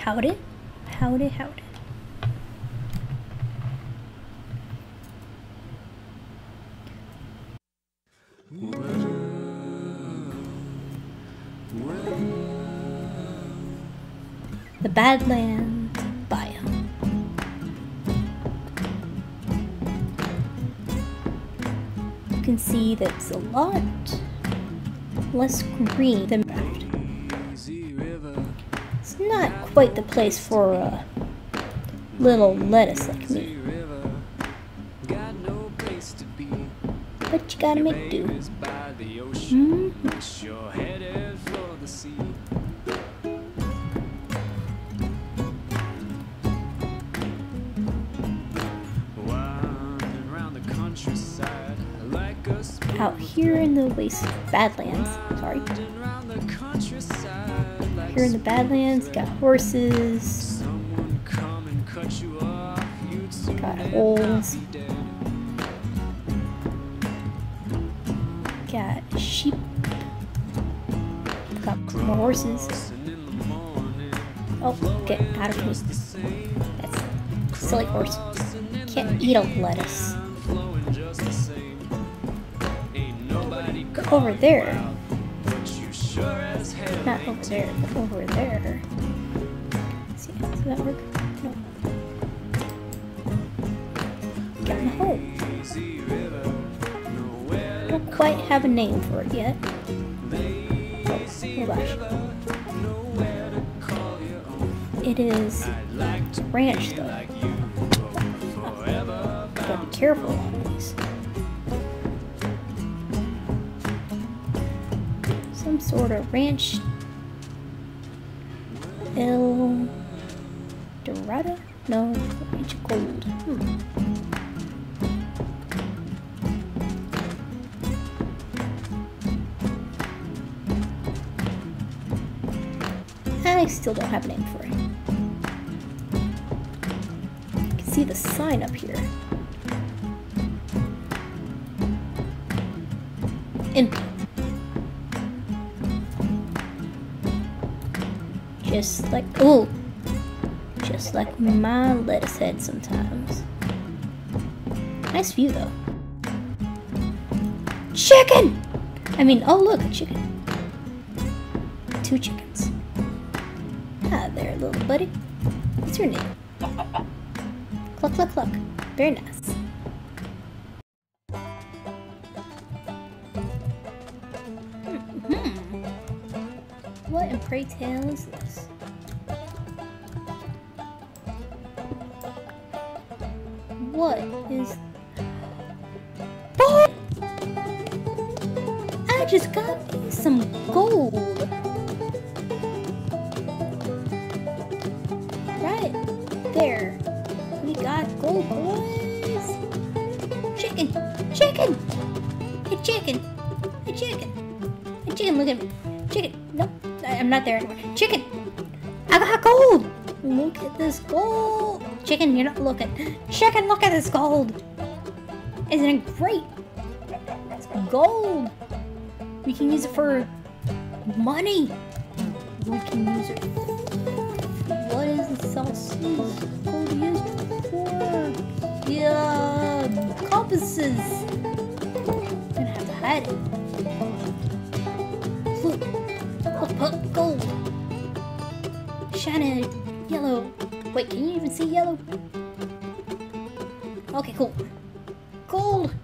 Howdy. Howdy, howdy. The Badlands biome. You can see that it's a lot less green than not quite the place for a little lettuce like me. But you gotta make do. Mhm. Out here in the waste Badlands, sorry. Here in the Badlands, got horses, got holes, got sheep, got more horses. Oh, get out of here. That's silly horse. Can't eat a lettuce. Go over there. Over there, over there. Let's see, does that work? No. Get in the hole. Don't quite have a name for it yet. Oh gosh. It is ranch though. Gotta be careful on these. Some sort of ranch El Dorado? No, ranch gold. Hmm. I still don't have a name for it. You can see the sign up here. Empty. Just like, oh, just like my lettuce head sometimes. Nice view though. Chicken! I mean, oh look, a chicken. Two chickens. Hi there, little buddy. What's your name? Cluck, cluck, cluck. Very nice. Hmm. What in pray tale is this? What is... Oh! I just got some gold. Right there. We got gold, boys. Chicken, chicken, hey chicken, hey chicken, hey chicken. Look at me, chicken. No, I'm not there anymore. Chicken, I got gold. Look at this gold. Chicken, you're not looking. Chicken, look at this gold. Isn't it great? It's gold. We can use it for money. We can use it what is the sausage gold used for? Yeah, compasses. I'm gonna have to hide it. Look, look, look, gold. Shiny yellow. Wait, can you even see yellow? Okay, cool. Gold.